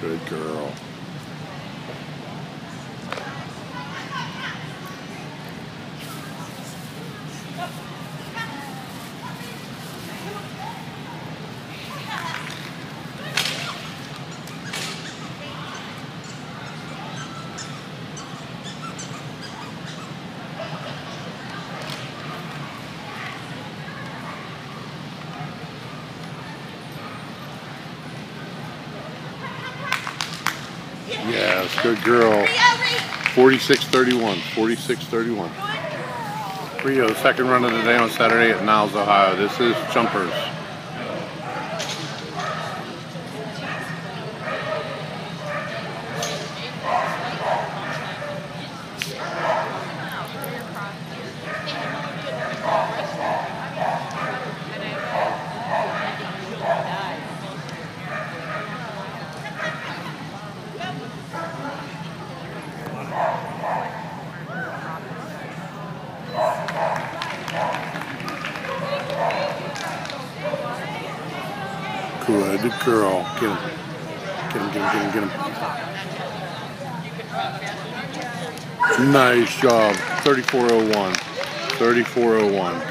Good girl. Yes, good girl. 46-31, 46-31. Rio, second run of the day on Saturday at Niles, Ohio. This is Jumpers. Good girl. Get him. Get him, get him, get him, get him. Nice job. 3401. 3401.